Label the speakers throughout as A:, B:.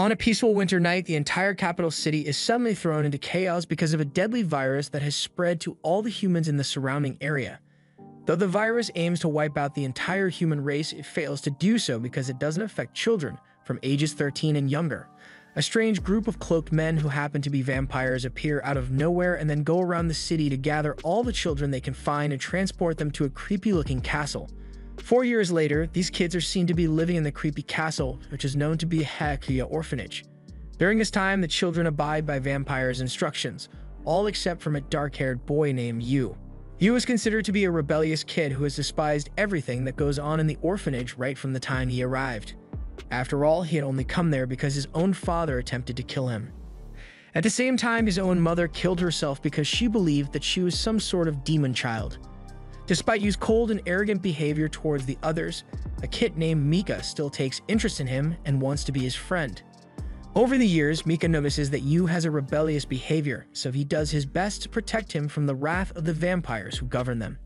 A: On a peaceful winter night, the entire capital city is suddenly thrown into chaos because of a deadly virus that has spread to all the humans in the surrounding area. Though the virus aims to wipe out the entire human race, it fails to do so because it doesn't affect children from ages 13 and younger. A strange group of cloaked men who happen to be vampires appear out of nowhere and then go around the city to gather all the children they can find and transport them to a creepy looking castle. Four years later, these kids are seen to be living in the creepy castle, which is known to be a Hyakuya orphanage. During this time, the children abide by vampires' instructions, all except from a dark-haired boy named Yu. Yu is considered to be a rebellious kid who has despised everything that goes on in the orphanage right from the time he arrived. After all, he had only come there because his own father attempted to kill him. At the same time, his own mother killed herself because she believed that she was some sort of demon child. Despite Yu's cold and arrogant behavior towards the others, a kid named Mika still takes interest in him and wants to be his friend. Over the years, Mika notices that Yu has a rebellious behavior, so he does his best to protect him from the wrath of the vampires who govern them.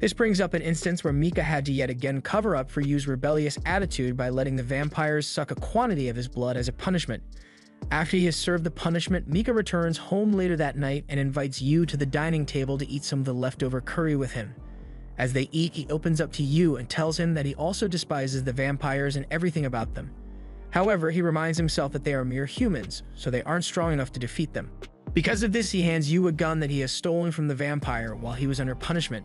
A: This brings up an instance where Mika had to yet again cover up for Yu's rebellious attitude by letting the vampires suck a quantity of his blood as a punishment. After he has served the punishment, Mika returns home later that night and invites Yu to the dining table to eat some of the leftover curry with him. As they eat, he opens up to Yu and tells him that he also despises the vampires and everything about them. However, he reminds himself that they are mere humans, so they aren't strong enough to defeat them. Because of this, he hands Yu a gun that he has stolen from the vampire while he was under punishment.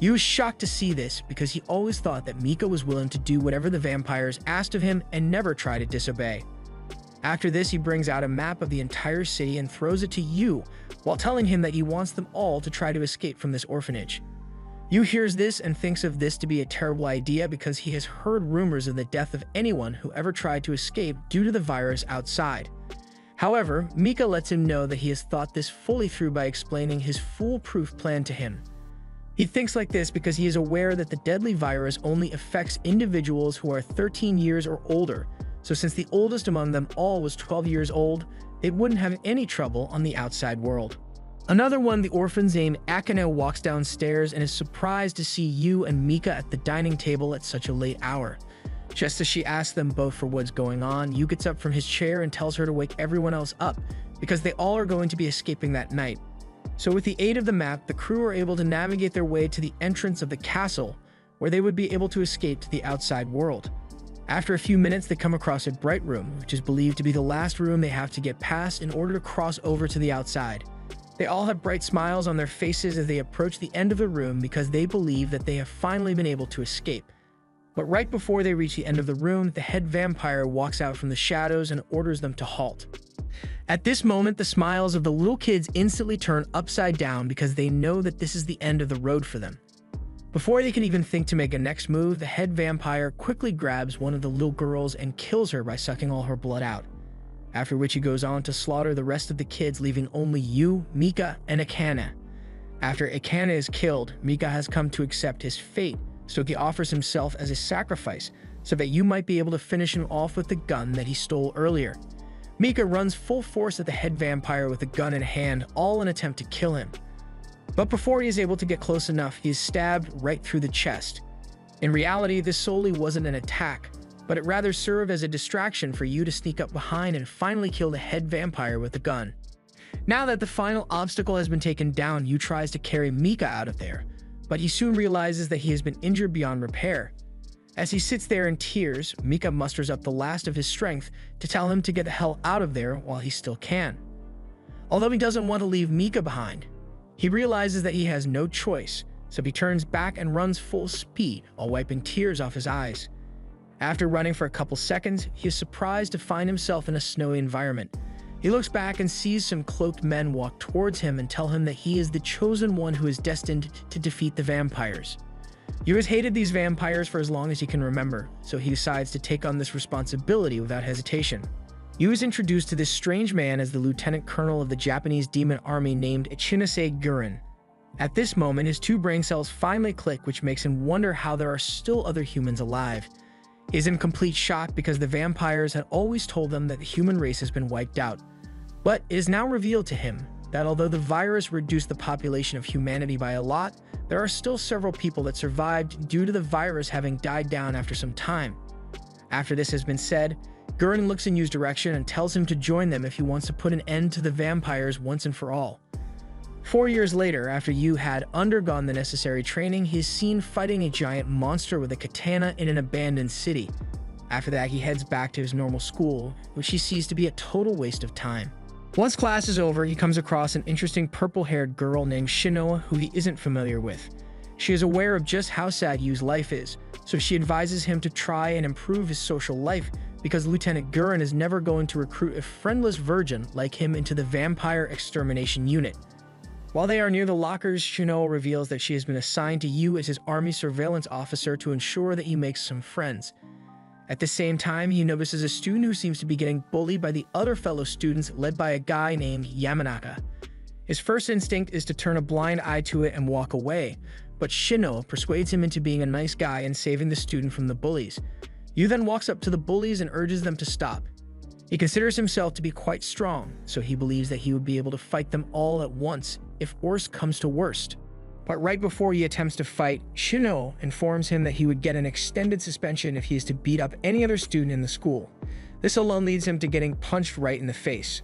A: Yu is shocked to see this because he always thought that Mika was willing to do whatever the vampires asked of him and never try to disobey. After this, he brings out a map of the entire city and throws it to Yu, while telling him that he wants them all to try to escape from this orphanage. Yu hears this and thinks of this to be a terrible idea because he has heard rumors of the death of anyone who ever tried to escape due to the virus outside. However, Mika lets him know that he has thought this fully through by explaining his foolproof plan to him. He thinks like this because he is aware that the deadly virus only affects individuals who are 13 years or older, so since the oldest among them all was 12 years old, it wouldn't have any trouble on the outside world. Another one, the orphan's named Akane walks downstairs and is surprised to see Yu and Mika at the dining table at such a late hour. Just as she asks them both for what's going on, Yu gets up from his chair and tells her to wake everyone else up, because they all are going to be escaping that night. So with the aid of the map, the crew are able to navigate their way to the entrance of the castle, where they would be able to escape to the outside world. After a few minutes, they come across a bright room, which is believed to be the last room they have to get past in order to cross over to the outside. They all have bright smiles on their faces as they approach the end of the room because they believe that they have finally been able to escape. But right before they reach the end of the room, the head vampire walks out from the shadows and orders them to halt. At this moment, the smiles of the little kids instantly turn upside down because they know that this is the end of the road for them. Before they can even think to make a next move, the head vampire quickly grabs one of the little girls and kills her by sucking all her blood out after which he goes on to slaughter the rest of the kids, leaving only Yu, Mika, and Akane. After Akane is killed, Mika has come to accept his fate, so he offers himself as a sacrifice so that Yu might be able to finish him off with the gun that he stole earlier. Mika runs full force at the head vampire with a gun in hand, all in attempt to kill him. But before he is able to get close enough, he is stabbed right through the chest. In reality, this solely wasn't an attack, but it rather served as a distraction for Yu to sneak up behind and finally kill the head vampire with a gun. Now that the final obstacle has been taken down, Yu tries to carry Mika out of there, but he soon realizes that he has been injured beyond repair. As he sits there in tears, Mika musters up the last of his strength to tell him to get the hell out of there while he still can. Although he doesn't want to leave Mika behind, he realizes that he has no choice, so he turns back and runs full speed while wiping tears off his eyes. After running for a couple seconds, he is surprised to find himself in a snowy environment. He looks back and sees some cloaked men walk towards him and tell him that he is the chosen one who is destined to defeat the vampires. Yu has hated these vampires for as long as he can remember, so he decides to take on this responsibility without hesitation. Yu is introduced to this strange man as the lieutenant colonel of the Japanese demon army named Ichinose Guren. At this moment, his two brain cells finally click, which makes him wonder how there are still other humans alive is in complete shock because the vampires had always told them that the human race has been wiped out. But it is now revealed to him that although the virus reduced the population of humanity by a lot, there are still several people that survived due to the virus having died down after some time. After this has been said, Guren looks in Yu's direction and tells him to join them if he wants to put an end to the vampires once and for all. Four years later, after Yu had undergone the necessary training, he's seen fighting a giant monster with a katana in an abandoned city. After that, he heads back to his normal school, which he sees to be a total waste of time. Once class is over, he comes across an interesting purple-haired girl named Shinoa who he isn't familiar with. She is aware of just how sad Yu's life is, so she advises him to try and improve his social life because Lieutenant Guren is never going to recruit a friendless virgin like him into the vampire extermination unit. While they are near the lockers, Shinoa reveals that she has been assigned to Yu as his army surveillance officer to ensure that Yu make some friends. At the same time, he notices a student who seems to be getting bullied by the other fellow students led by a guy named Yamanaka. His first instinct is to turn a blind eye to it and walk away, but Shino persuades him into being a nice guy and saving the student from the bullies. Yu then walks up to the bullies and urges them to stop. He considers himself to be quite strong, so he believes that he would be able to fight them all at once if worst comes to worst. But right before he attempts to fight, Shino informs him that he would get an extended suspension if he is to beat up any other student in the school. This alone leads him to getting punched right in the face.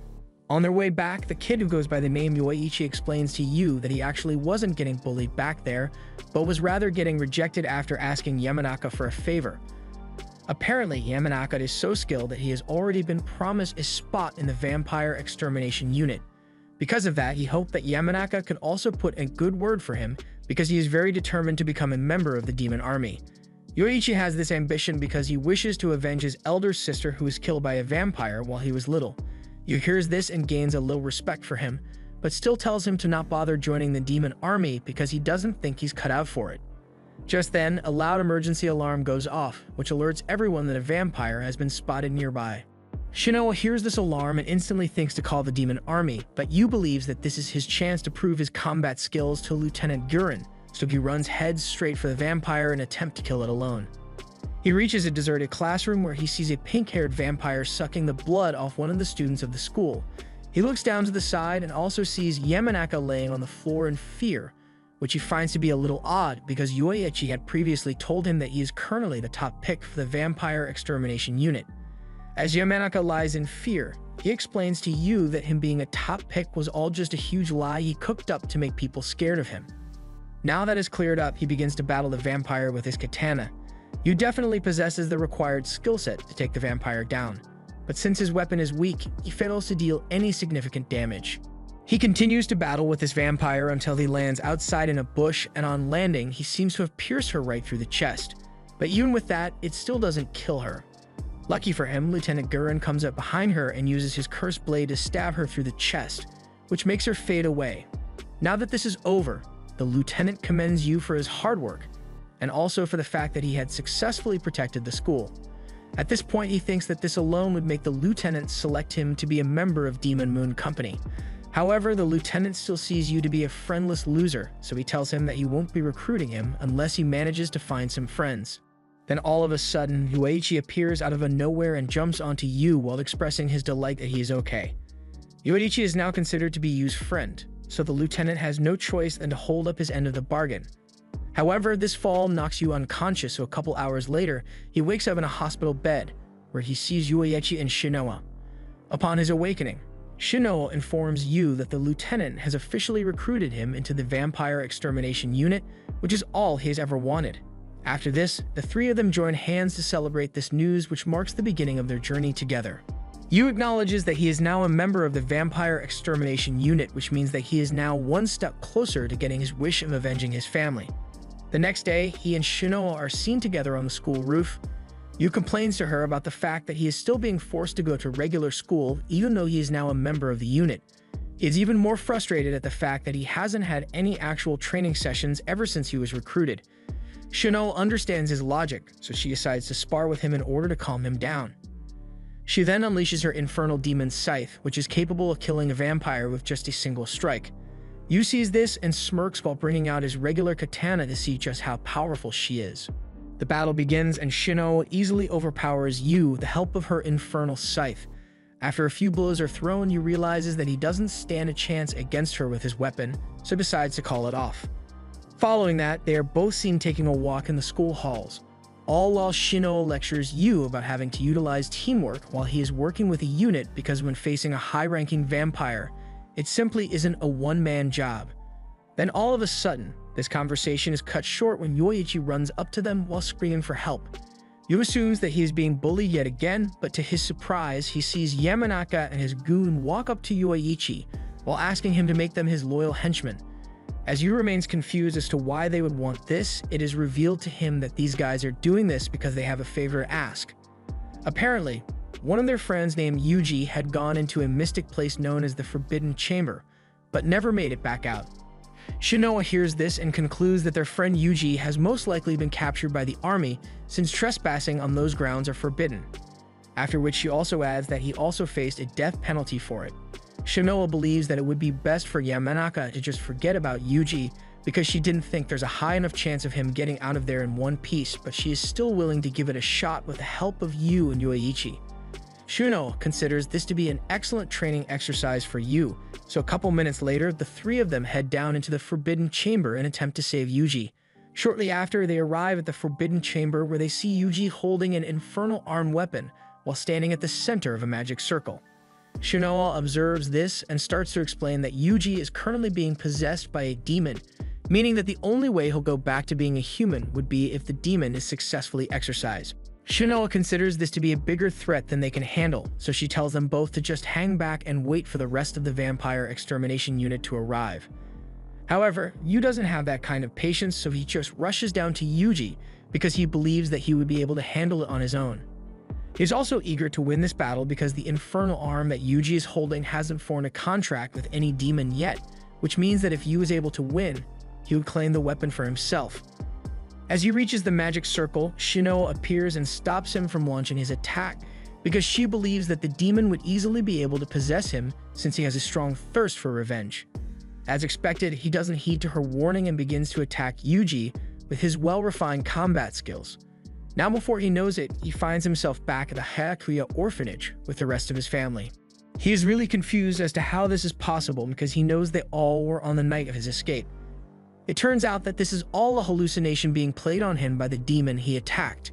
A: On their way back, the kid who goes by the name Yoichi explains to Yu that he actually wasn't getting bullied back there, but was rather getting rejected after asking Yamanaka for a favor. Apparently, Yamanaka is so skilled that he has already been promised a spot in the vampire extermination unit. Because of that, he hoped that Yamanaka could also put a good word for him because he is very determined to become a member of the demon army. Yoichi has this ambition because he wishes to avenge his elder sister who was killed by a vampire while he was little. Yu hears this and gains a little respect for him, but still tells him to not bother joining the demon army because he doesn't think he's cut out for it. Just then, a loud emergency alarm goes off, which alerts everyone that a vampire has been spotted nearby. Shinoa hears this alarm and instantly thinks to call the demon army, but Yu believes that this is his chance to prove his combat skills to Lieutenant Guren, so he runs heads straight for the vampire and attempt to kill it alone. He reaches a deserted classroom where he sees a pink-haired vampire sucking the blood off one of the students of the school. He looks down to the side and also sees Yamanaka laying on the floor in fear, which he finds to be a little odd because Yoichi had previously told him that he is currently the top pick for the vampire extermination unit. As Yamanaka lies in fear, he explains to Yu that him being a top pick was all just a huge lie he cooked up to make people scared of him. Now that is cleared up, he begins to battle the vampire with his katana. Yu definitely possesses the required skill set to take the vampire down, but since his weapon is weak, he fails to deal any significant damage. He continues to battle with this vampire until he lands outside in a bush, and on landing, he seems to have pierced her right through the chest. But even with that, it still doesn't kill her. Lucky for him, Lieutenant Guren comes up behind her and uses his cursed blade to stab her through the chest, which makes her fade away. Now that this is over, the lieutenant commends Yu for his hard work, and also for the fact that he had successfully protected the school. At this point, he thinks that this alone would make the lieutenant select him to be a member of Demon Moon Company. However, the lieutenant still sees Yu to be a friendless loser, so he tells him that he won't be recruiting him unless he manages to find some friends. Then all of a sudden, Yoichi appears out of a nowhere and jumps onto Yu while expressing his delight that he is okay. Yoichi is now considered to be Yu's friend, so the lieutenant has no choice than to hold up his end of the bargain. However, this fall knocks Yu unconscious, so a couple hours later, he wakes up in a hospital bed, where he sees Yoichi and Shinoa. Upon his awakening, Shinoa informs Yu that the lieutenant has officially recruited him into the vampire extermination unit, which is all he has ever wanted. After this, the three of them join hands to celebrate this news which marks the beginning of their journey together. Yu acknowledges that he is now a member of the Vampire Extermination Unit, which means that he is now one step closer to getting his wish of avenging his family. The next day, he and Shinoa are seen together on the school roof. Yu complains to her about the fact that he is still being forced to go to regular school even though he is now a member of the unit. He is even more frustrated at the fact that he hasn't had any actual training sessions ever since he was recruited. Shino understands his logic, so she decides to spar with him in order to calm him down. She then unleashes her infernal demon Scythe, which is capable of killing a vampire with just a single strike. Yu sees this and smirks while bringing out his regular katana to see just how powerful she is. The battle begins and Shino easily overpowers Yu with the help of her infernal scythe. After a few blows are thrown, Yu realizes that he doesn't stand a chance against her with his weapon, so decides to call it off. Following that, they are both seen taking a walk in the school halls. all while Shinoa lectures Yu about having to utilize teamwork while he is working with a unit because when facing a high-ranking vampire, it simply isn't a one-man job. Then all of a sudden, this conversation is cut short when Yoichi runs up to them while screaming for help. Yu assumes that he is being bullied yet again, but to his surprise, he sees Yamanaka and his goon walk up to Yoichi while asking him to make them his loyal henchmen. As Yu remains confused as to why they would want this, it is revealed to him that these guys are doing this because they have a favor to ask. Apparently, one of their friends named Yuji had gone into a mystic place known as the Forbidden Chamber, but never made it back out. Shinoa hears this and concludes that their friend Yuji has most likely been captured by the army since trespassing on those grounds are forbidden. After which she also adds that he also faced a death penalty for it. Shinoa believes that it would be best for Yamanaka to just forget about Yuji because she didn't think there's a high enough chance of him getting out of there in one piece, but she is still willing to give it a shot with the help of Yu and Yoichi. Shuno considers this to be an excellent training exercise for Yu, so a couple minutes later, the three of them head down into the Forbidden Chamber and attempt to save Yuji. Shortly after, they arrive at the Forbidden Chamber where they see Yuji holding an infernal arm weapon while standing at the center of a magic circle. Shinoa observes this and starts to explain that Yuji is currently being possessed by a demon, meaning that the only way he'll go back to being a human would be if the demon is successfully exorcised. Shinoa considers this to be a bigger threat than they can handle, so she tells them both to just hang back and wait for the rest of the vampire extermination unit to arrive. However, Yu doesn't have that kind of patience, so he just rushes down to Yuji because he believes that he would be able to handle it on his own. He's also eager to win this battle because the infernal arm that Yuji is holding hasn't formed a contract with any demon yet, which means that if Yu is able to win, he would claim the weapon for himself, as he reaches the magic circle, Shino appears and stops him from launching his attack because she believes that the demon would easily be able to possess him since he has a strong thirst for revenge. As expected, he doesn't heed to her warning and begins to attack Yuji with his well-refined combat skills. Now before he knows it, he finds himself back at the Hyakuya orphanage with the rest of his family. He is really confused as to how this is possible because he knows they all were on the night of his escape. It turns out that this is all a hallucination being played on him by the demon he attacked.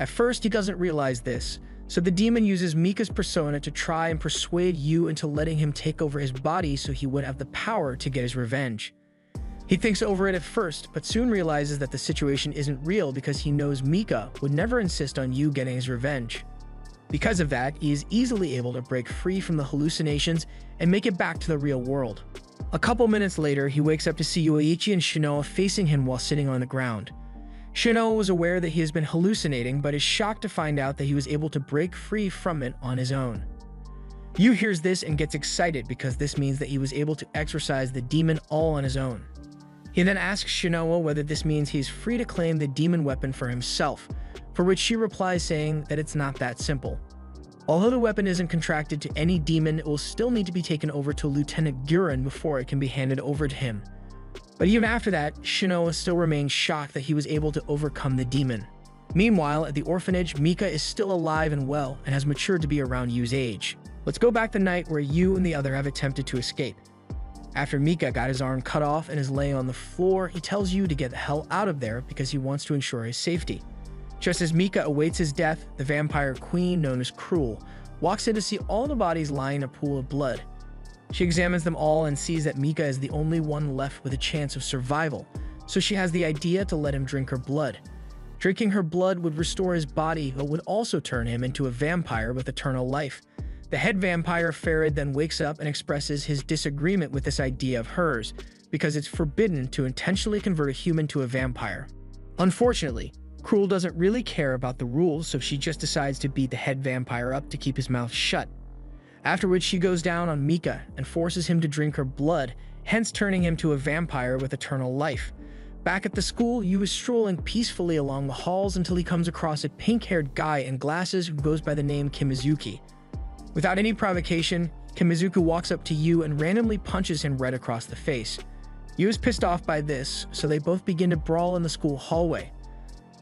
A: At first, he doesn't realize this, so the demon uses Mika's persona to try and persuade Yu into letting him take over his body so he would have the power to get his revenge. He thinks over it at first, but soon realizes that the situation isn't real because he knows Mika would never insist on Yu getting his revenge. Because of that, he is easily able to break free from the hallucinations and make it back to the real world. A couple minutes later, he wakes up to see Yoichi and Shinoa facing him while sitting on the ground. Shinoa was aware that he has been hallucinating, but is shocked to find out that he was able to break free from it on his own. Yu hears this and gets excited because this means that he was able to exorcise the demon all on his own. He then asks Shinoa whether this means he's free to claim the demon weapon for himself, for which she replies saying that it's not that simple. Although the weapon isn't contracted to any demon, it will still need to be taken over to Lieutenant Guren before it can be handed over to him. But even after that, Shinoa still remains shocked that he was able to overcome the demon. Meanwhile, at the orphanage, Mika is still alive and well and has matured to be around Yu's age. Let's go back the night where Yu and the other have attempted to escape. After Mika got his arm cut off and is laying on the floor, he tells Yu to get the hell out of there because he wants to ensure his safety. Just as Mika awaits his death, the vampire queen, known as Krul, walks in to see all the bodies lying in a pool of blood. She examines them all and sees that Mika is the only one left with a chance of survival, so she has the idea to let him drink her blood. Drinking her blood would restore his body, but would also turn him into a vampire with eternal life. The head vampire, Ferid, then wakes up and expresses his disagreement with this idea of hers, because it's forbidden to intentionally convert a human to a vampire. Unfortunately, Krul doesn't really care about the rules, so she just decides to beat the head vampire up to keep his mouth shut. After which she goes down on Mika and forces him to drink her blood, hence turning him to a vampire with eternal life. Back at the school, Yu is strolling peacefully along the halls until he comes across a pink-haired guy in glasses who goes by the name Kimizuki. Without any provocation, Kimizuki walks up to Yu and randomly punches him right across the face. Yu is pissed off by this, so they both begin to brawl in the school hallway.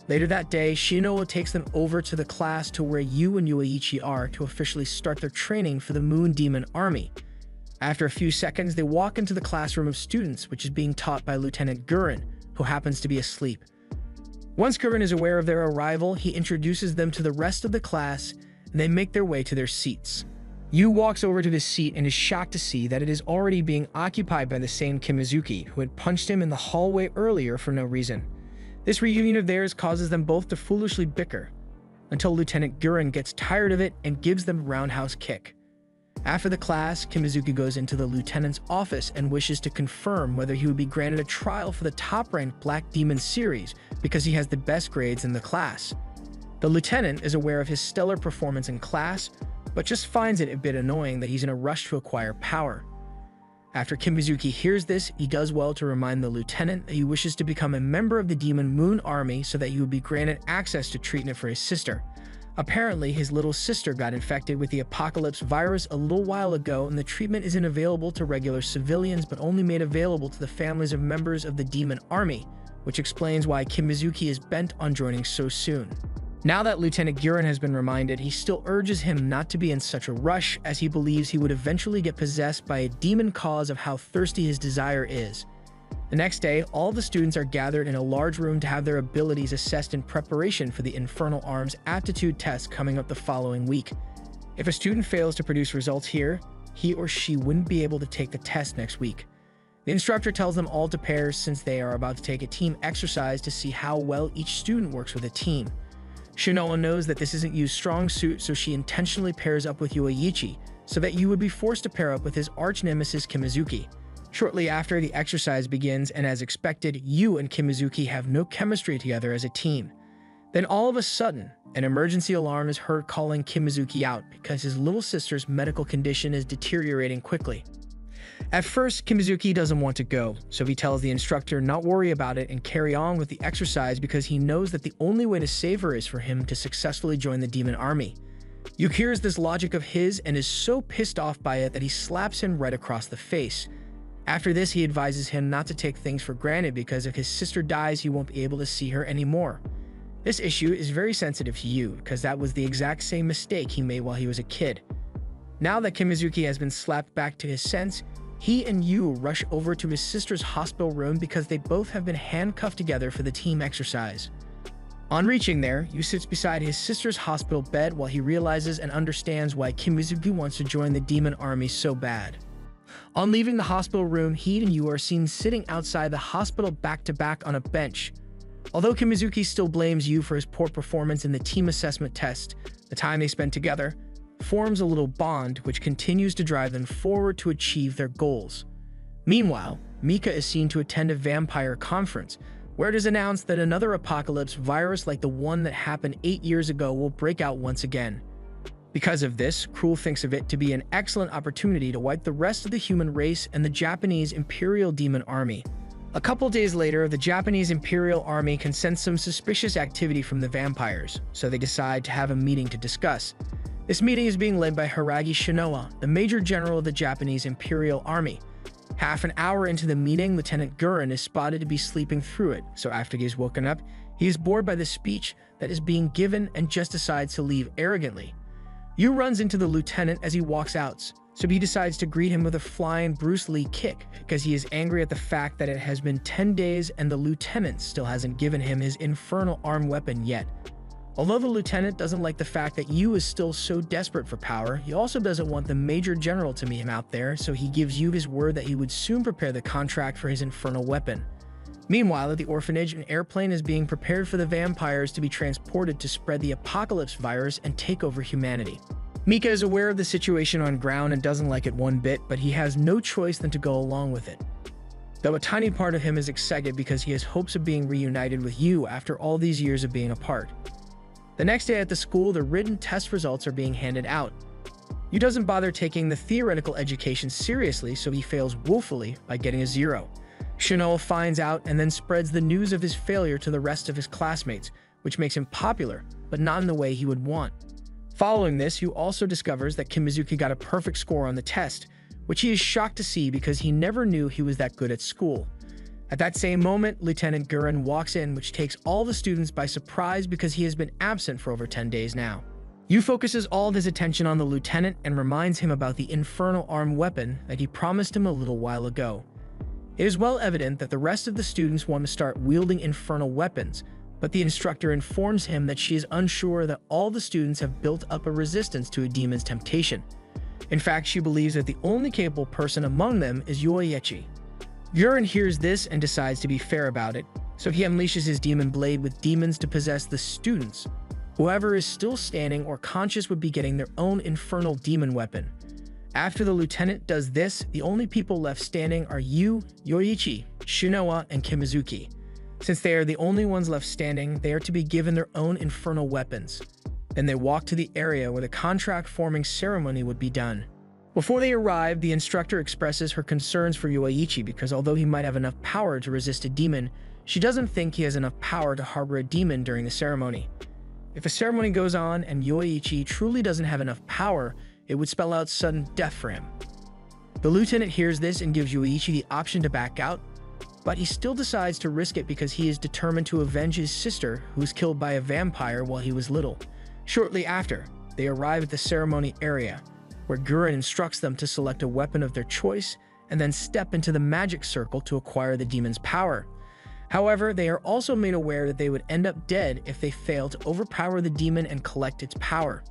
A: Later that day, Shinoa takes them over to the class to where Yu and Yoichi are to officially start their training for the Moon Demon Army. After a few seconds, they walk into the classroom of students, which is being taught by Lieutenant Guren, who happens to be asleep. Once Guren is aware of their arrival, he introduces them to the rest of the class, they make their way to their seats. Yu walks over to his seat and is shocked to see that it is already being occupied by the same Kimizuki, who had punched him in the hallway earlier for no reason. This reunion of theirs causes them both to foolishly bicker, until Lieutenant Guren gets tired of it and gives them a roundhouse kick. After the class, Kimizuki goes into the lieutenant's office and wishes to confirm whether he would be granted a trial for the top-ranked Black Demon series because he has the best grades in the class. The lieutenant is aware of his stellar performance in class, but just finds it a bit annoying that he's in a rush to acquire power. After Kimizuki hears this, he does well to remind the lieutenant that he wishes to become a member of the Demon Moon Army so that he would be granted access to treatment for his sister. Apparently, his little sister got infected with the apocalypse virus a little while ago, and the treatment isn't available to regular civilians but only made available to the families of members of the Demon Army, which explains why Kimizuki is bent on joining so soon. Now that Lieutenant Guren has been reminded, he still urges him not to be in such a rush as he believes he would eventually get possessed by a demon cause of how thirsty his desire is. The next day, all the students are gathered in a large room to have their abilities assessed in preparation for the Infernal Arms aptitude test coming up the following week. If a student fails to produce results here, he or she wouldn't be able to take the test next week. The instructor tells them all to pair since they are about to take a team exercise to see how well each student works with a team. Shinoa knows that this isn't Yu's strong suit, so she intentionally pairs up with Yoichi, so that Yu would be forced to pair up with his arch-nemesis Kimizuki. Shortly after, the exercise begins, and as expected, Yu and Kimizuki have no chemistry together as a team. Then all of a sudden, an emergency alarm is heard calling Kimizuki out because his little sister's medical condition is deteriorating quickly. At first, Kimizuki doesn't want to go, so he tells the instructor not worry about it and carry on with the exercise because he knows that the only way to save her is for him to successfully join the demon army. Yu hears this logic of his and is so pissed off by it that he slaps him right across the face. After this, he advises him not to take things for granted because if his sister dies, he won't be able to see her anymore. This issue is very sensitive to Yu because that was the exact same mistake he made while he was a kid. Now that Kimizuki has been slapped back to his sense, he and Yu rush over to his sister's hospital room because they both have been handcuffed together for the team exercise. On reaching there, Yu sits beside his sister's hospital bed while he realizes and understands why Kimizuki wants to join the demon army so bad. On leaving the hospital room, he and Yu are seen sitting outside the hospital back to back on a bench. Although Kimizuki still blames Yu for his poor performance in the team assessment test, the time they spent together, forms a little bond which continues to drive them forward to achieve their goals. Meanwhile, Mika is seen to attend a vampire conference, where it is announced that another apocalypse virus like the one that happened eight years ago will break out once again. Because of this, Krul thinks of it to be an excellent opportunity to wipe the rest of the human race and the Japanese Imperial Demon Army. A couple days later, the Japanese Imperial Army can sense some suspicious activity from the vampires, so they decide to have a meeting to discuss. This meeting is being led by Hiragi Shinoa, the Major General of the Japanese Imperial Army. Half an hour into the meeting, Lieutenant Guren is spotted to be sleeping through it, so after he is woken up, he is bored by the speech that is being given and just decides to leave arrogantly. Yu runs into the lieutenant as he walks out, so he decides to greet him with a flying Bruce Lee kick because he is angry at the fact that it has been 10 days and the lieutenant still hasn't given him his infernal arm weapon yet. Although the lieutenant doesn't like the fact that Yu is still so desperate for power, he also doesn't want the major general to meet him out there, so he gives Yu his word that he would soon prepare the contract for his infernal weapon. Meanwhile, at the orphanage, an airplane is being prepared for the vampires to be transported to spread the apocalypse virus and take over humanity. Mika is aware of the situation on ground and doesn't like it one bit, but he has no choice than to go along with it. Though a tiny part of him is excited because he has hopes of being reunited with Yu after all these years of being apart. The next day at the school, the written test results are being handed out. Yu doesn't bother taking the theoretical education seriously, so he fails woefully by getting a zero. Shinoa finds out and then spreads the news of his failure to the rest of his classmates, which makes him popular, but not in the way he would want. Following this, Yu also discovers that Kimizuki got a perfect score on the test, which he is shocked to see because he never knew he was that good at school. At that same moment, Lieutenant Guren walks in, which takes all the students by surprise because he has been absent for over 10 days now. Yu focuses all of his attention on the lieutenant and reminds him about the infernal arm weapon that he promised him a little while ago. It is well evident that the rest of the students want to start wielding infernal weapons, but the instructor informs him that she is unsure that all the students have built up a resistance to a demon's temptation. In fact, she believes that the only capable person among them is Yoichi. Guren hears this and decides to be fair about it, so he unleashes his demon blade with demons to possess the students. Whoever is still standing or conscious would be getting their own infernal demon weapon. After the lieutenant does this, the only people left standing are Yu, Yoichi, Shinoa, and Kimizuki. Since they are the only ones left standing, they are to be given their own infernal weapons. Then they walk to the area where the contract forming ceremony would be done. Before they arrive, the instructor expresses her concerns for Yoichi because although he might have enough power to resist a demon, she doesn't think he has enough power to harbor a demon during the ceremony. If a ceremony goes on and Yoichi truly doesn't have enough power, it would spell out sudden death for him. The lieutenant hears this and gives Yoichi the option to back out, but he still decides to risk it because he is determined to avenge his sister, who was killed by a vampire while he was little. Shortly after, they arrive at the ceremony area, where Guren instructs them to select a weapon of their choice and then step into the magic circle to acquire the demon's power. However, they are also made aware that they would end up dead if they fail to overpower the demon and collect its power.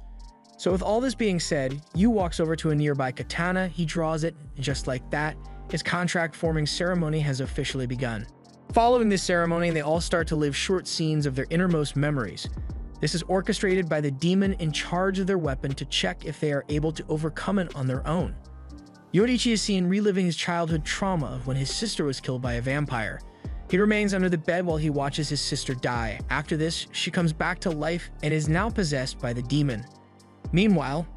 A: So with all this being said, Yu walks over to a nearby katana, he draws it, and just like that, his contract forming ceremony has officially begun. Following this ceremony, they all start to live short scenes of their innermost memories. This is orchestrated by the demon in charge of their weapon to check if they are able to overcome it on their own. Yoichi is seen reliving his childhood trauma of when his sister was killed by a vampire. He remains under the bed while he watches his sister die. After this, she comes back to life and is now possessed by the demon. Meanwhile,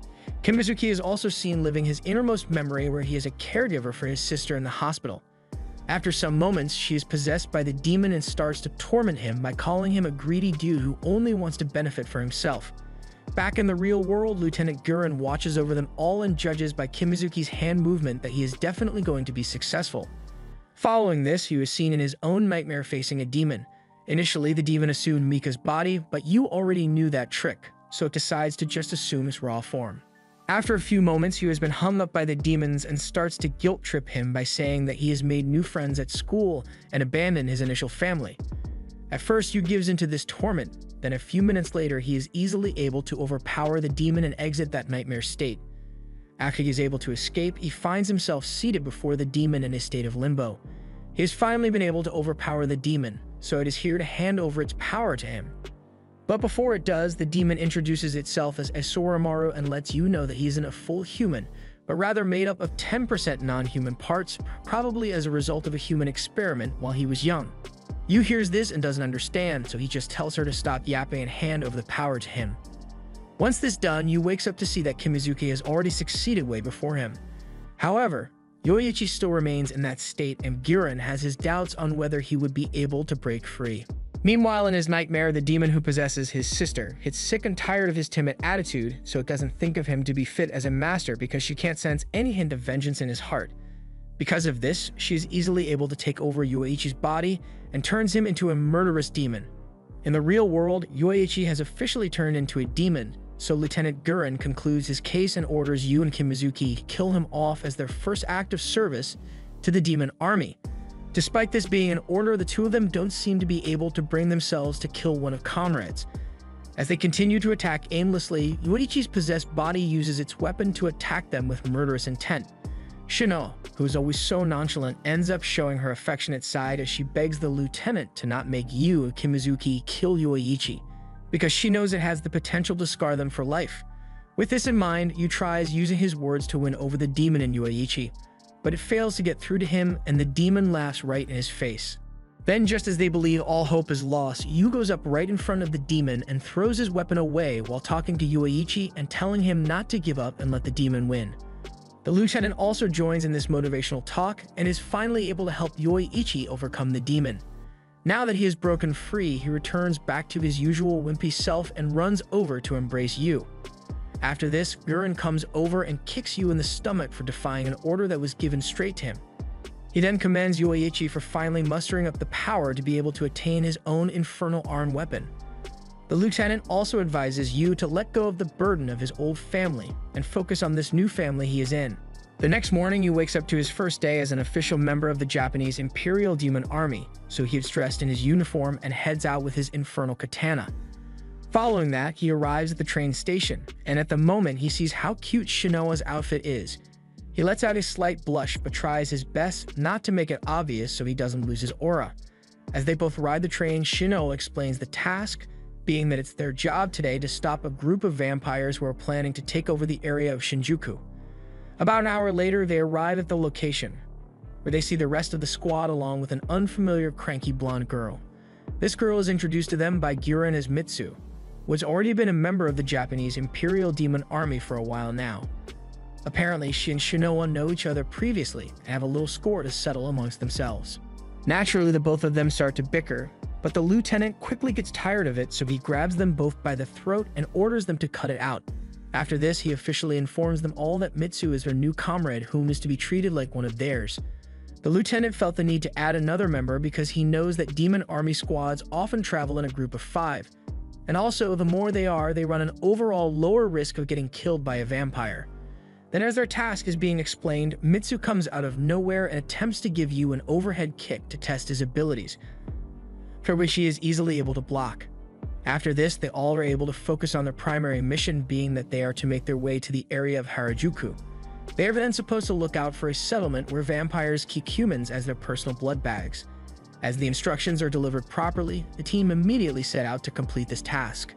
A: Kimizuki is also seen living his innermost memory where he is a caregiver for his sister in the hospital. After some moments, she is possessed by the demon and starts to torment him by calling him a greedy dude who only wants to benefit for himself. Back in the real world, Lieutenant Guren watches over them all and judges by Kimizuki's hand movement that he is definitely going to be successful. Following this, he was seen in his own nightmare facing a demon. Initially, the demon assumed Mika's body, but Yu already knew that trick, so it decides to just assume his raw form. After a few moments, he has been hung up by the demons and starts to guilt trip him by saying that he has made new friends at school and abandoned his initial family. At first, Yu gives into this torment, then a few minutes later, he is easily able to overpower the demon and exit that nightmare state. After he is able to escape, he finds himself seated before the demon in a state of limbo. He has finally been able to overpower the demon, so it is here to hand over its power to him. But before it does, the demon introduces itself as Asuramaru and lets Yu know that he isn't a full human, but rather made up of 10% non-human parts, probably as a result of a human experiment while he was young. Yu hears this and doesn't understand, so he just tells her to stop yapping and hand over the power to him. Once this done, Yu wakes up to see that Kimizuki has already succeeded way before him. However, Yoichi still remains in that state and Guren has his doubts on whether he would be able to break free. Meanwhile, in his nightmare, the demon who possesses his sister gets sick and tired of his timid attitude, so it doesn't think of him to be fit as a master because she can't sense any hint of vengeance in his heart. Because of this, she is easily able to take over Yoichi's body and turns him into a murderous demon. In the real world, Yoichi has officially turned into a demon, so Lieutenant Guren concludes his case and orders Yu and Kimizuki kill him off as their first act of service to the demon army. Despite this being an order, the two of them don't seem to be able to bring themselves to kill one of Conrad's. As they continue to attack aimlessly, Yoichi's possessed body uses its weapon to attack them with murderous intent. Shino, who is always so nonchalant, ends up showing her affectionate side as she begs the lieutenant to not make Yu Kimizuki kill Yoichi, because she knows it has the potential to scar them for life. With this in mind, Yu tries using his words to win over the demon in Yoichi, but it fails to get through to him and the demon laughs right in his face. Then, just as they believe all hope is lost, Yu goes up right in front of the demon and throws his weapon away while talking to Yoichi and telling him not to give up and let the demon win. The lieutenant also joins in this motivational talk and is finally able to help Yoichi overcome the demon. Now that he is broken free, he returns back to his usual wimpy self and runs over to embrace Yu. After this, Guren comes over and kicks Yu in the stomach for defying an order that was given straight to him. He then commends Yoichi for finally mustering up the power to be able to attain his own infernal arm weapon. The lieutenant also advises Yu to let go of the burden of his old family and focus on this new family he is in. The next morning, he wakes up to his first day as an official member of the Japanese Imperial Demon Army, so he gets dressed in his uniform and heads out with his infernal katana. Following that, he arrives at the train station, and at the moment he sees how cute Shinoa's outfit is. He lets out a slight blush but tries his best not to make it obvious so he doesn't lose his aura. As they both ride the train, Shinoa explains the task, being that it's their job today to stop a group of vampires who are planning to take over the area of Shinjuku. About an hour later, they arrive at the location, where they see the rest of the squad along with an unfamiliar cranky blonde girl. This girl is introduced to them by Guren as Mitsu, who has already been a member of the Japanese Imperial Demon Army for a while now. Apparently, she and Shinoa know each other previously and have a little score to settle amongst themselves. Naturally, the both of them start to bicker, but the lieutenant quickly gets tired of it, so he grabs them both by the throat and orders them to cut it out. After this, he officially informs them all that Mitsu is their new comrade, whom is to be treated like one of theirs. The lieutenant felt the need to add another member because he knows that demon army squads often travel in a group of five, and also the more they are, they run an overall lower risk of getting killed by a vampire. Then, as their task is being explained, Mitsu comes out of nowhere and attempts to give Yu an overhead kick to test his abilities, for which he is easily able to block. After this, they all are able to focus on their primary mission being that they are to make their way to the area of Harajuku. They are then supposed to look out for a settlement where vampires keep humans as their personal blood bags. As the instructions are delivered properly, the team immediately set out to complete this task.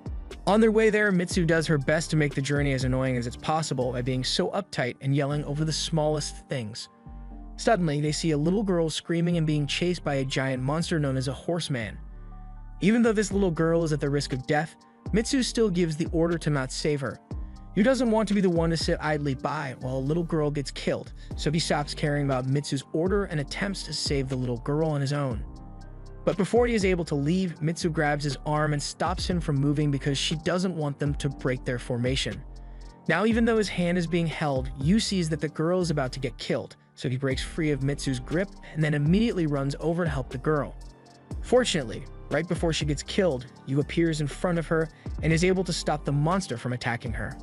A: On their way there, Mitsu does her best to make the journey as annoying as it's possible by being so uptight and yelling over the smallest things. Suddenly, they see a little girl screaming and being chased by a giant monster known as a horseman. Even though this little girl is at the risk of death, Mitsu still gives the order to not save her. He doesn't want to be the one to sit idly by while a little girl gets killed, so he stops caring about Mitsu's order and attempts to save the little girl on his own. But before he is able to leave, Mitsu grabs his arm and stops him from moving because she doesn't want them to break their formation. Now, even though his hand is being held, Yu sees that the girl is about to get killed, so he breaks free of Mitsu's grip and then immediately runs over to help the girl. Fortunately, Right before she gets killed, Yu appears in front of her and is able to stop the monster from attacking her.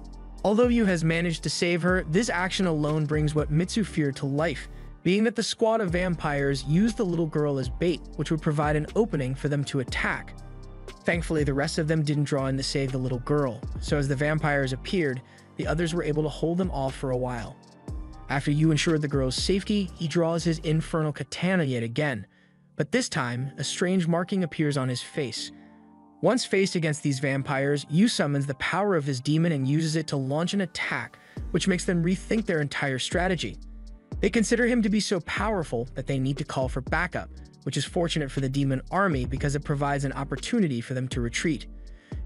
A: Although Yu has managed to save her, this action alone brings what Mitsu feared to life, being that the squad of vampires used the little girl as bait, which would provide an opening for them to attack. Thankfully, the rest of them didn't draw in to save the little girl, so as the vampires appeared, the others were able to hold them off for a while. After Yu ensured the girl's safety, he draws his infernal katana yet again, but this time, a strange marking appears on his face. Once faced against these vampires, Yu summons the power of his demon and uses it to launch an attack, which makes them rethink their entire strategy. They consider him to be so powerful that they need to call for backup, which is fortunate for the demon army because it provides an opportunity for them to retreat.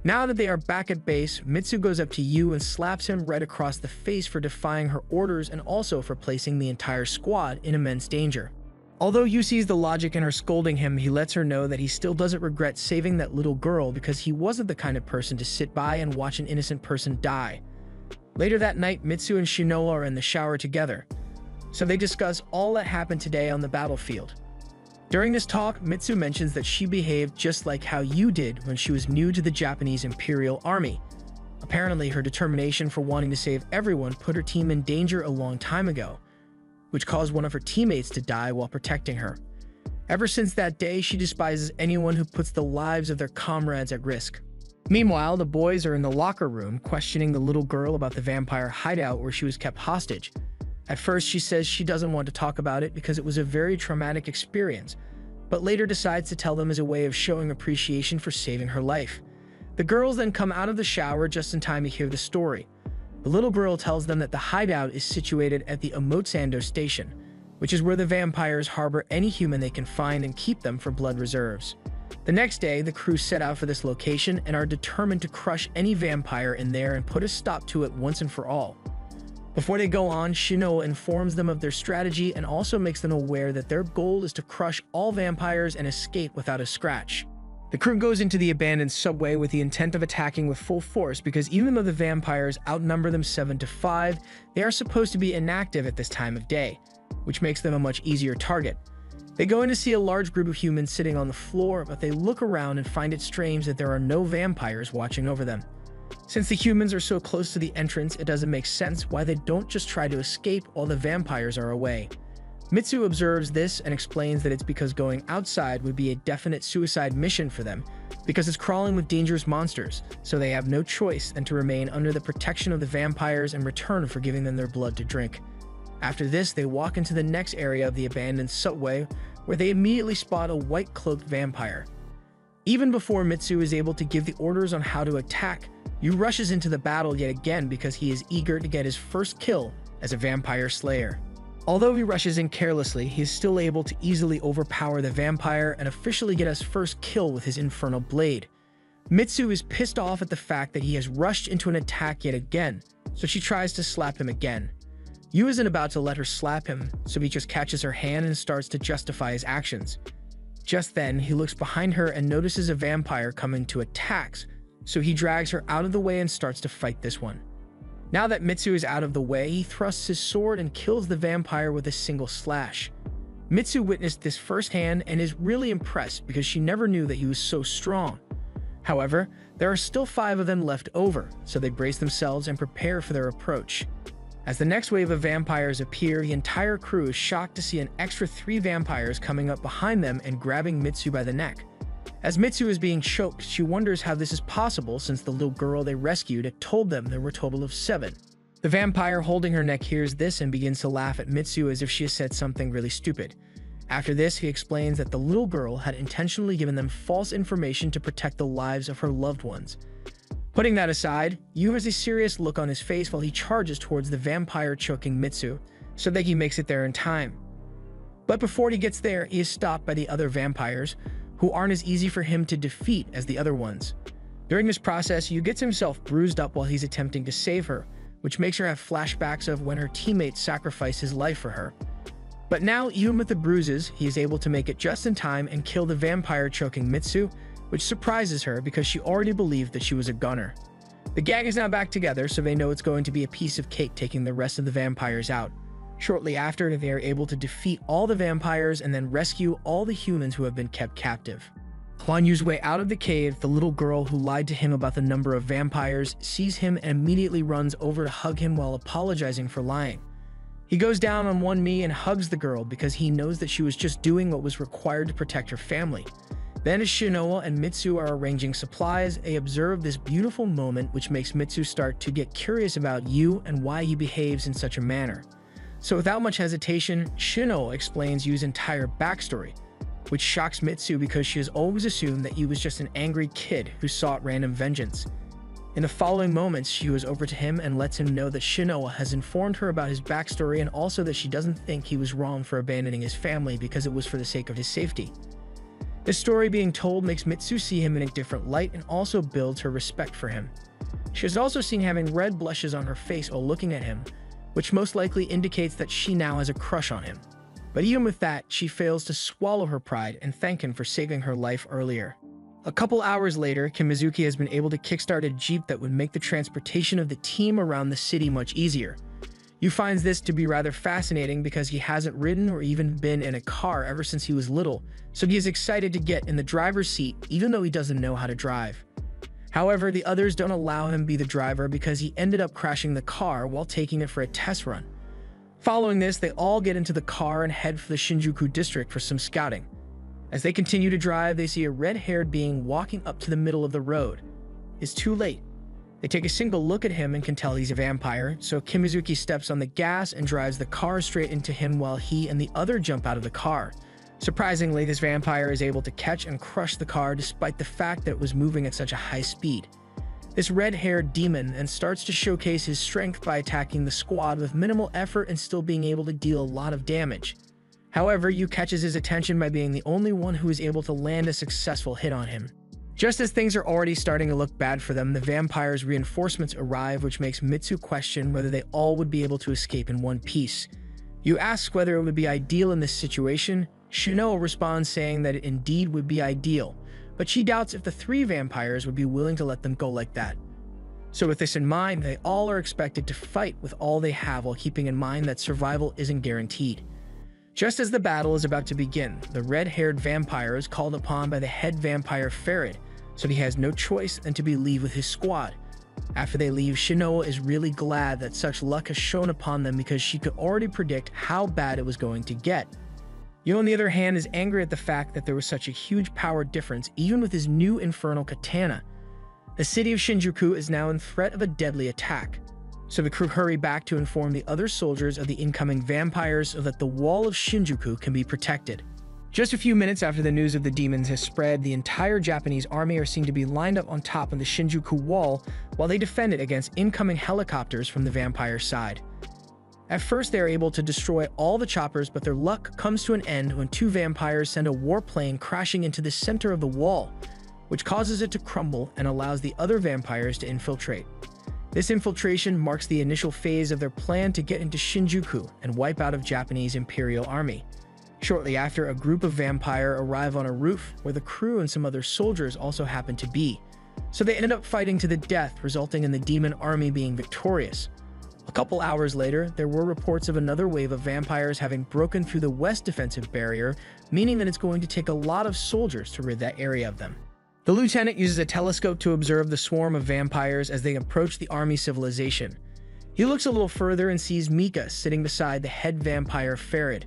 A: Now that they are back at base, Mitsu goes up to Yu and slaps him right across the face for defying her orders and also for placing the entire squad in immense danger. Although Yu sees the logic in her scolding him, he lets her know that he still doesn't regret saving that little girl because he wasn't the kind of person to sit by and watch an innocent person die. Later that night, Mitsu and Shinoa are in the shower together, so they discuss all that happened today on the battlefield. During this talk, Mitsu mentions that she behaved just like how Yu did when she was new to the Japanese Imperial Army. Apparently, her determination for wanting to save everyone put her team in danger a long time ago, which caused one of her teammates to die while protecting her. Ever since that day, she despises anyone who puts the lives of their comrades at risk. Meanwhile, the boys are in the locker room questioning the little girl about the vampire hideout where she was kept hostage. At first, she says she doesn't want to talk about it because it was a very traumatic experience, but later decides to tell them as a way of showing appreciation for saving her life. The girls then come out of the shower just in time to hear the story. The little girl tells them that the hideout is situated at the Omotesando station, which is where the vampires harbor any human they can find and keep them for blood reserves. The next day, the crew set out for this location and are determined to crush any vampire in there and put a stop to it once and for all. Before they go on, Shinoa informs them of their strategy and also makes them aware that their goal is to crush all vampires and escape without a scratch. The crew goes into the abandoned subway with the intent of attacking with full force because even though the vampires outnumber them 7 to 5, they are supposed to be inactive at this time of day, which makes them a much easier target. They go in to see a large group of humans sitting on the floor, but they look around and find it strange that there are no vampires watching over them. Since the humans are so close to the entrance, it doesn't make sense why they don't just try to escape while the vampires are away. Mitsu observes this and explains that it's because going outside would be a definite suicide mission for them, because it's crawling with dangerous monsters, so they have no choice than to remain under the protection of the vampires in return for giving them their blood to drink. After this, they walk into the next area of the abandoned subway, where they immediately spot a white-cloaked vampire. Even before Mitsu is able to give the orders on how to attack, Yu rushes into the battle yet again because he is eager to get his first kill as a vampire slayer. Although he rushes in carelessly, he is still able to easily overpower the vampire and officially get his first kill with his infernal blade. Mitsu is pissed off at the fact that he has rushed into an attack yet again, so she tries to slap him again. Yu isn't about to let her slap him, so he just catches her hand and starts to justify his actions. Just then, he looks behind her and notices a vampire coming to attack, so he drags her out of the way and starts to fight this one. Now that Mitsu is out of the way, he thrusts his sword and kills the vampire with a single slash. Mitsu witnessed this firsthand and is really impressed because she never knew that he was so strong. However, there are still five of them left over, so they brace themselves and prepare for their approach. As the next wave of vampires appear, the entire crew is shocked to see an extra three vampires coming up behind them and grabbing Mitsu by the neck. As Mitsu is being choked, she wonders how this is possible since the little girl they rescued told them there were a total of seven. The vampire holding her neck hears this and begins to laugh at Mitsu as if she has said something really stupid. After this, he explains that the little girl had intentionally given them false information to protect the lives of her loved ones. Putting that aside, Yu has a serious look on his face while he charges towards the vampire choking Mitsu, so that he makes it there in time. But before he gets there, he is stopped by the other vampires, who aren't as easy for him to defeat as the other ones. During this process, Yu gets himself bruised up while he's attempting to save her, which makes her have flashbacks of when her teammate sacrificed his life for her. But now, even with the bruises, he is able to make it just in time and kill the vampire choking Mitsu, which surprises her because she already believed that she was a gunner. The gang is now back together, so they know it's going to be a piece of cake taking the rest of the vampires out. Shortly after, they are able to defeat all the vampires and then rescue all the humans who have been kept captive. Huan Yu's way out of the cave, the little girl who lied to him about the number of vampires sees him and immediately runs over to hug him while apologizing for lying. He goes down on one knee and hugs the girl because he knows that she was just doing what was required to protect her family. Then as Shinoa and Mitsu are arranging supplies, they observe this beautiful moment which makes Mitsu start to get curious about Yu and why he behaves in such a manner. So without much hesitation, Shinoa explains Yu's entire backstory, which shocks Mitsu because she has always assumed that Yu was just an angry kid who sought random vengeance. In the following moments, she goes over to him and lets him know that Shinoa has informed her about his backstory and also that she doesn't think he was wrong for abandoning his family because it was for the sake of his safety. This story being told makes Mitsu see him in a different light and also builds her respect for him. She is also seen having red blushes on her face while looking at him, which most likely indicates that she now has a crush on him. But even with that, she fails to swallow her pride and thank him for saving her life earlier. A couple hours later, Kimizuki has been able to kickstart a jeep that would make the transportation of the team around the city much easier. Yu finds this to be rather fascinating because he hasn't ridden or even been in a car ever since he was little, so he is excited to get in the driver's seat even though he doesn't know how to drive. However, the others don't allow him be the driver because he ended up crashing the car while taking it for a test run. Following this, they all get into the car and head for the Shinjuku district for some scouting. As they continue to drive, they see a red-haired being walking up to the middle of the road. It's too late. They take a single look at him and can tell he's a vampire, so Kimizuki steps on the gas and drives the car straight into him while he and the other jump out of the car. Surprisingly, this vampire is able to catch and crush the car despite the fact that it was moving at such a high speed. This red-haired demon then starts to showcase his strength by attacking the squad with minimal effort and still being able to deal a lot of damage. However, Yu catches his attention by being the only one who is able to land a successful hit on him. Just as things are already starting to look bad for them, the vampire's reinforcements arrive which makes Mitsu question whether they all would be able to escape in one piece. Yu asks whether it would be ideal in this situation, Shinoa responds saying that it indeed would be ideal, but she doubts if the three vampires would be willing to let them go like that. So with this in mind, they all are expected to fight with all they have while keeping in mind that survival isn't guaranteed. Just as the battle is about to begin, the red-haired vampire is called upon by the head vampire Ferid, so he has no choice than to be leave with his squad, After they leave, Shinoa is really glad that such luck has shown upon them because she could already predict how bad it was going to get. Yu, on the other hand, is angry at the fact that there was such a huge power difference even with his new infernal katana. The city of Shinjuku is now in threat of a deadly attack, so the crew hurry back to inform the other soldiers of the incoming vampires so that the wall of Shinjuku can be protected. Just a few minutes after the news of the demons has spread, the entire Japanese army are seen to be lined up on top of the Shinjuku wall while they defend it against incoming helicopters from the vampire side. At first, they are able to destroy all the choppers, but their luck comes to an end when two vampires send a warplane crashing into the center of the wall, which causes it to crumble and allows the other vampires to infiltrate. This infiltration marks the initial phase of their plan to get into Shinjuku and wipe out of Japanese Imperial Army. Shortly after, a group of vampire arrive on a roof where the crew and some other soldiers also happen to be. So they ended up fighting to the death, resulting in the demon army being victorious. A couple hours later, there were reports of another wave of vampires having broken through the west defensive barrier, meaning that it's going to take a lot of soldiers to rid that area of them. The lieutenant uses a telescope to observe the swarm of vampires as they approach the army civilization. He looks a little further and sees Mika sitting beside the head vampire Ferid.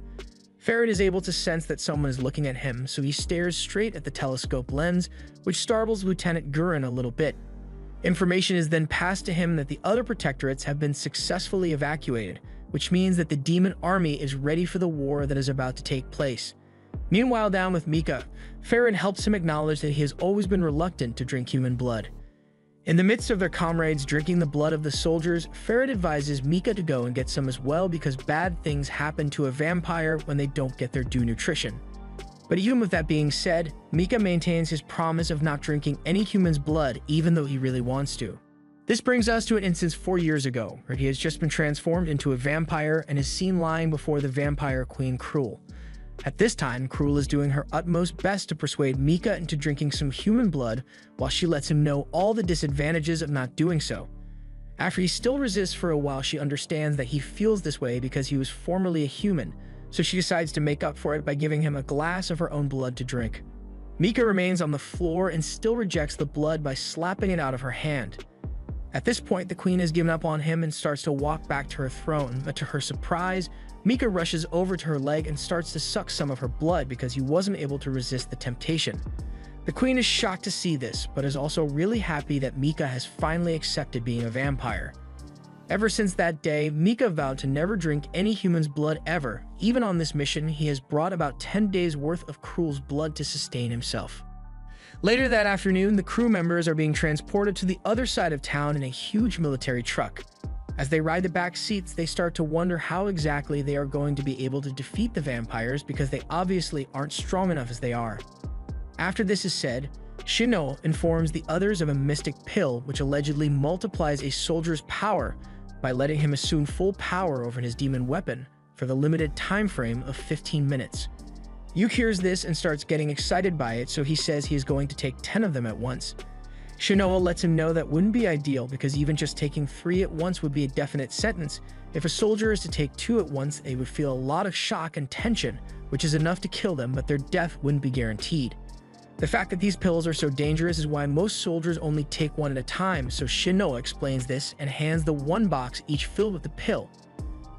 A: Ferid is able to sense that someone is looking at him, so he stares straight at the telescope lens, which startles Lieutenant Guren a little bit. Information is then passed to him that the other protectorates have been successfully evacuated, which means that the demon army is ready for the war that is about to take place. Meanwhile, down with Mika, Ferid helps him acknowledge that he has always been reluctant to drink human blood. In the midst of their comrades drinking the blood of the soldiers, Ferid advises Mika to go and get some as well because bad things happen to a vampire when they don't get their due nutrition. But even with that being said, Mika maintains his promise of not drinking any human's blood even though he really wants to. This brings us to an instance four years ago, where he has just been transformed into a vampire and is seen lying before the vampire queen Krul. At this time, Krul is doing her utmost best to persuade Mika into drinking some human blood while she lets him know all the disadvantages of not doing so. After he still resists for a while, she understands that he feels this way because he was formerly a human, so she decides to make up for it by giving him a glass of her own blood to drink. Mika remains on the floor and still rejects the blood by slapping it out of her hand. At this point, the queen has given up on him and starts to walk back to her throne, but to her surprise, Mika rushes over to her leg and starts to suck some of her blood because he wasn't able to resist the temptation. The queen is shocked to see this, but is also really happy that Mika has finally accepted being a vampire. Ever since that day, Mika vowed to never drink any human's blood ever. Even on this mission, he has brought about 10 days worth of Krul's blood to sustain himself. Later that afternoon, the crew members are being transported to the other side of town in a huge military truck. As they ride the back seats, they start to wonder how exactly they are going to be able to defeat the vampires because they obviously aren't strong enough as they are. After this is said, Shinoa informs the others of a mystic pill which allegedly multiplies a soldier's power by letting him assume full power over his demon weapon for the limited time frame of 15 minutes. Yuke hears this and starts getting excited by it, so he says he is going to take 10 of them at once. Shinoa lets him know that wouldn't be ideal because even just taking three at once would be a definite sentence. If a soldier is to take two at once, they would feel a lot of shock and tension, which is enough to kill them, but their death wouldn't be guaranteed. The fact that these pills are so dangerous is why most soldiers only take one at a time, so Shinoa explains this and hands the one box each filled with the pill.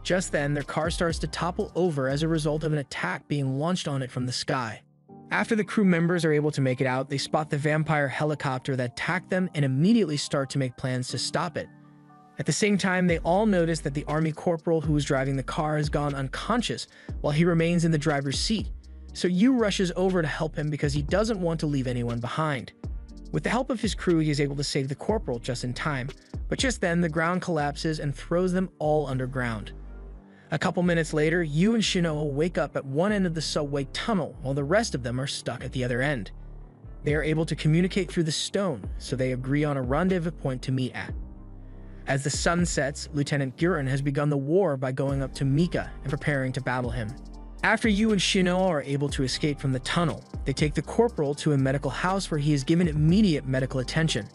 A: Just then, their car starts to topple over as a result of an attack being launched on it from the sky. After the crew members are able to make it out, they spot the vampire helicopter that attacked them and immediately start to make plans to stop it. At the same time, they all notice that the army corporal who was driving the car has gone unconscious while he remains in the driver's seat. So Yu rushes over to help him because he doesn't want to leave anyone behind. With the help of his crew, he is able to save the corporal just in time, but just then the ground collapses and throws them all underground. A couple minutes later, Yu and Shinoa wake up at one end of the subway tunnel while the rest of them are stuck at the other end. They are able to communicate through the stone, so they agree on a rendezvous point to meet at. As the sun sets, Lieutenant Guren has begun the war by going up to Mika and preparing to battle him. After Yu and Shinoa are able to escape from the tunnel, they take the corporal to a medical house where he is given immediate medical attention.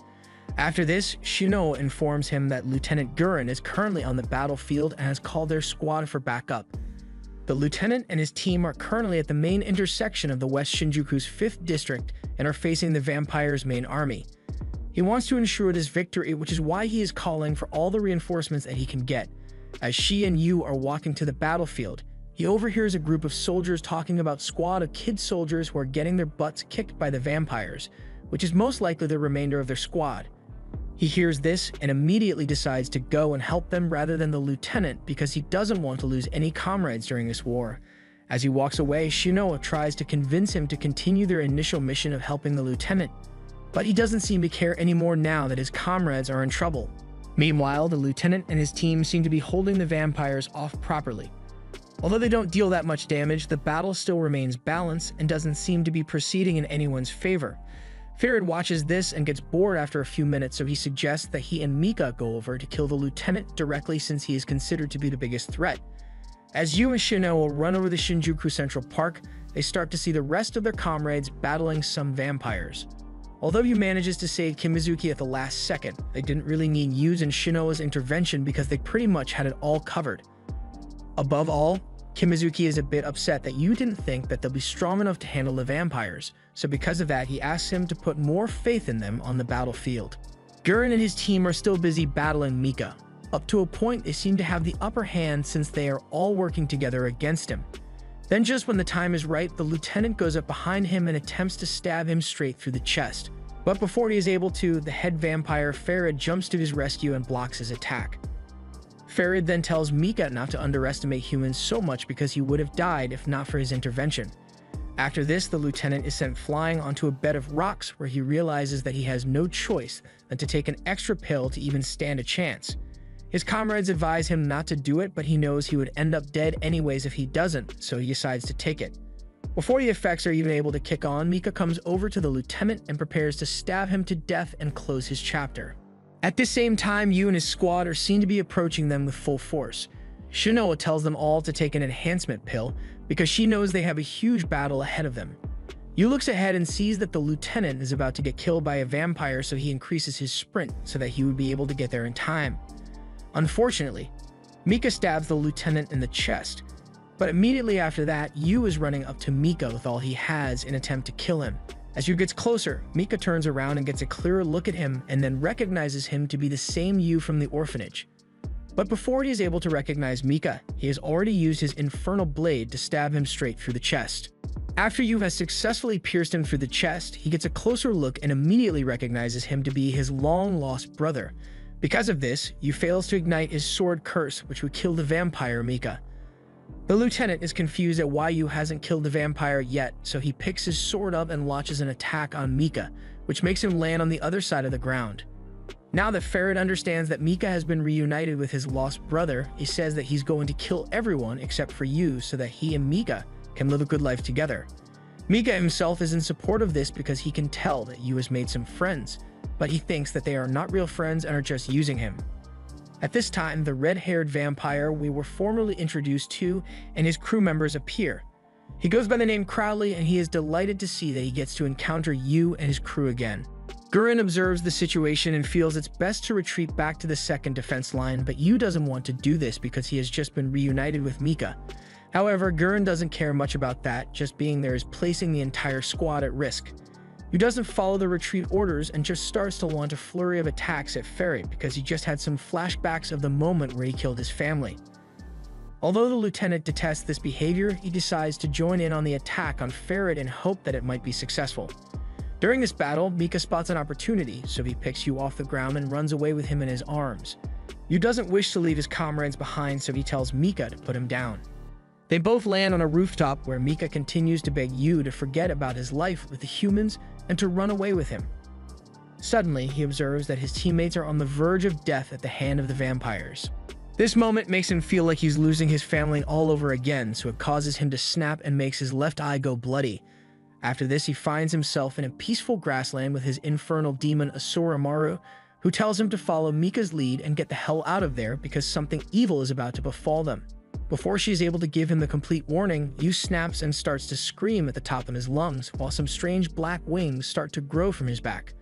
A: After this, Shinoa informs him that Lieutenant Guren is currently on the battlefield and has called their squad for backup. The lieutenant and his team are currently at the main intersection of the West Shinjuku's 5th District and are facing the vampire's main army. He wants to ensure this victory, which is why he is calling for all the reinforcements that he can get. As she and Yu are walking to the battlefield, he overhears a group of soldiers talking about squad of kid soldiers who are getting their butts kicked by the vampires, which is most likely the remainder of their squad. He hears this and immediately decides to go and help them rather than the lieutenant because he doesn't want to lose any comrades during this war. As he walks away, Shinoa tries to convince him to continue their initial mission of helping the lieutenant, but he doesn't seem to care anymore now that his comrades are in trouble. Meanwhile, the lieutenant and his team seem to be holding the vampires off properly. Although they don't deal that much damage, the battle still remains balanced and doesn't seem to be proceeding in anyone's favor. Ferid watches this and gets bored after a few minutes, so he suggests that he and Mika go over to kill the lieutenant directly since he is considered to be the biggest threat. As Yu and Shinoa run over the Shinjuku Central Park, they start to see the rest of their comrades battling some vampires. Although Yu manages to save Kimizuki at the last second, they didn't really need Yu's and Shinoa's intervention because they pretty much had it all covered. Above all, Kimizuki is a bit upset that Yu didn't think that they'll be strong enough to handle the vampires, so because of that, he asks him to put more faith in them on the battlefield. Guren and his team are still busy battling Mika. Up to a point, they seem to have the upper hand since they are all working together against him. Then just when the time is right, the lieutenant goes up behind him and attempts to stab him straight through the chest. But before he is able to, the head vampire Ferid jumps to his rescue and blocks his attack. Ferid then tells Mika not to underestimate humans so much because he would have died if not for his intervention. After this, the lieutenant is sent flying onto a bed of rocks where he realizes that he has no choice than to take an extra pill to even stand a chance. His comrades advise him not to do it, but he knows he would end up dead anyways if he doesn't, so he decides to take it. Before the effects are even able to kick on, Mika comes over to the lieutenant and prepares to stab him to death and close his chapter. At the same time, Yu and his squad are seen to be approaching them with full force. Shinoa tells them all to take an enhancement pill because she knows they have a huge battle ahead of them. Yu looks ahead and sees that the lieutenant is about to get killed by a vampire so he increases his sprint so that he would be able to get there in time. Unfortunately, Mika stabs the lieutenant in the chest, but immediately after that, Yu is running up to Mika with all he has in attempt to kill him. As Yu gets closer, Mika turns around and gets a clearer look at him and then recognizes him to be the same Yu from the orphanage. But before he is able to recognize Mika, he has already used his infernal blade to stab him straight through the chest. After Yu has successfully pierced him through the chest, he gets a closer look and immediately recognizes him to be his long-lost brother. Because of this, Yu fails to ignite his sword curse, which would kill the vampire Mika. The lieutenant is confused at why Yu hasn't killed the vampire yet, so he picks his sword up and launches an attack on Mika, which makes him land on the other side of the ground. Now that Ferid understands that Mika has been reunited with his lost brother, he says that he's going to kill everyone except for Yu so that he and Mika can live a good life together. Mika himself is in support of this because he can tell that Yu has made some friends, but he thinks that they are not real friends and are just using him. At this time, the red-haired vampire we were formerly introduced to and his crew members appear. He goes by the name Crowley and he is delighted to see that he gets to encounter Yu and his crew again. Guren observes the situation and feels it's best to retreat back to the second defense line, but Yu doesn't want to do this because he has just been reunited with Mika. However, Guren doesn't care much about that, just being there is placing the entire squad at risk. Yu doesn't follow the retreat orders and just starts to launch a flurry of attacks at Ferid because he just had some flashbacks of the moment where he killed his family. Although the lieutenant detests this behavior, he decides to join in on the attack on Ferid and hope that it might be successful. During this battle, Mika spots an opportunity, so he picks Yu off the ground and runs away with him in his arms. Yu doesn't wish to leave his comrades behind, so he tells Mika to put him down. They both land on a rooftop where Mika continues to beg Yu to forget about his life with the humans and to run away with him. Suddenly, he observes that his teammates are on the verge of death at the hand of the vampires. This moment makes him feel like he's losing his family all over again, so it causes him to snap and makes his left eye go bloody. After this, he finds himself in a peaceful grassland with his infernal demon Asuramaru, who tells him to follow Mika's lead and get the hell out of there because something evil is about to befall them. Before she is able to give him the complete warning, Yu snaps and starts to scream at the top of his lungs, while some strange black wings start to grow from his back.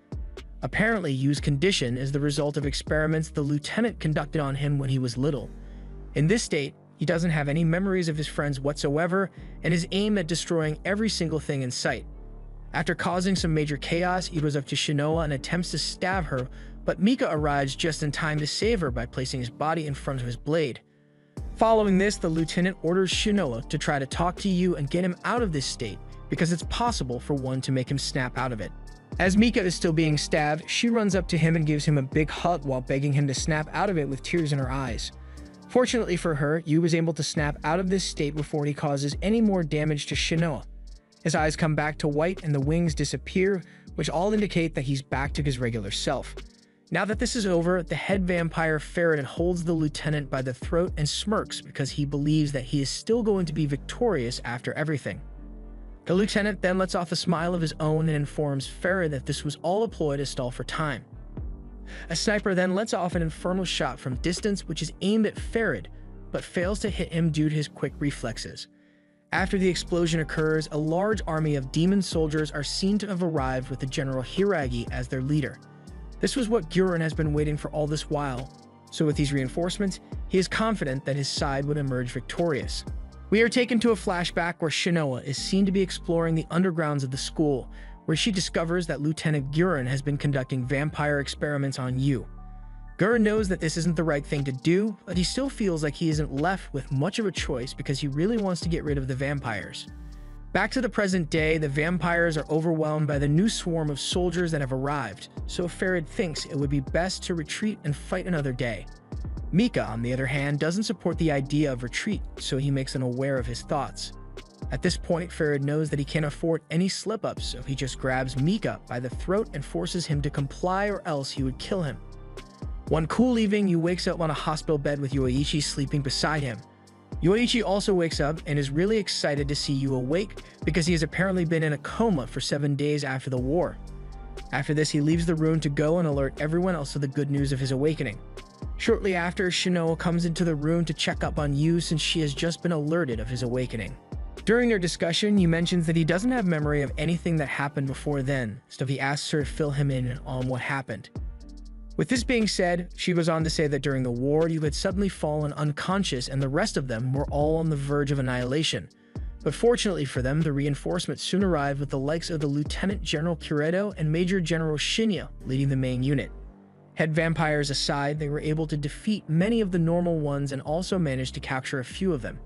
A: Apparently, Yu's condition is the result of experiments the lieutenant conducted on him when he was little. In this state, he doesn't have any memories of his friends whatsoever and is aimed at destroying every single thing in sight. After causing some major chaos, he goes up to Shinoa and attempts to stab her, but Mika arrives just in time to save her by placing his body in front of his blade. Following this, the lieutenant orders Shinoa to try to talk to Yu and get him out of this state, because it's possible for one to make him snap out of it. As Mika is still being stabbed, she runs up to him and gives him a big hug while begging him to snap out of it with tears in her eyes. Fortunately for her, Yu was able to snap out of this state before he causes any more damage to Shinoa. His eyes come back to white and the wings disappear, which all indicate that he's back to his regular self. Now that this is over, the head vampire Ferid holds the lieutenant by the throat and smirks because he believes that he is still going to be victorious after everything. The lieutenant then lets off a smile of his own and informs Ferid that this was all a ploy to stall for time. A sniper then lets off an infernal shot from distance which is aimed at Ferid, but fails to hit him due to his quick reflexes. After the explosion occurs, a large army of demon soldiers are seen to have arrived with the General Hiiragi as their leader. This was what Guren has been waiting for all this while, so with these reinforcements, he is confident that his side would emerge victorious. We are taken to a flashback where Shinoa is seen to be exploring the undergrounds of the school, where she discovers that Lieutenant Guren has been conducting vampire experiments on Yu. Guren knows that this isn't the right thing to do, but he still feels like he isn't left with much of a choice because he really wants to get rid of the vampires. Back to the present day, the vampires are overwhelmed by the new swarm of soldiers that have arrived, so Ferid thinks it would be best to retreat and fight another day. Mika, on the other hand, doesn't support the idea of retreat, so he makes them aware of his thoughts. At this point, Ferid knows that he can't afford any slip-ups, so he just grabs Mika by the throat and forces him to comply or else he would kill him. One cool evening, he wakes up on a hospital bed with Yoichi sleeping beside him. Yoichi also wakes up and is really excited to see Yu awake because he has apparently been in a coma for seven days after the war. After this, he leaves the room to go and alert everyone else of the good news of his awakening. Shortly after, Shinoa comes into the room to check up on Yu since she has just been alerted of his awakening. During their discussion, Yu mentions that he doesn't have memory of anything that happened before then, so he asks her to fill him in on what happened. With this being said, she goes on to say that during the war, you had suddenly fallen unconscious and the rest of them were all on the verge of annihilation. But fortunately for them, the reinforcements soon arrived with the likes of the Lieutenant General Kureto and Major General Shinya leading the main unit. Head vampires aside, they were able to defeat many of the normal ones and also managed to capture a few of them.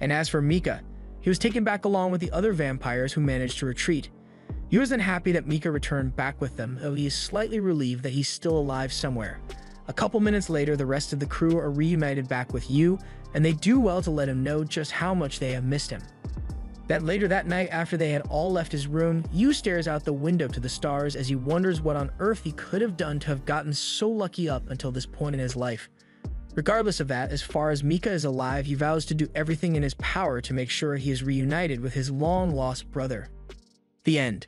A: And as for Mika, he was taken back along with the other vampires who managed to retreat. He wasn't happy that Mika returned back with them, though he is slightly relieved that he's still alive somewhere. A couple minutes later, the rest of the crew are reunited back with Yu, and they do well to let him know just how much they have missed him. That later that night, after they had all left his room, Yu stares out the window to the stars as he wonders what on earth he could have done to have gotten so lucky up until this point in his life. Regardless of that, as far as Mika is alive, he vows to do everything in his power to make sure he is reunited with his long-lost brother. The end.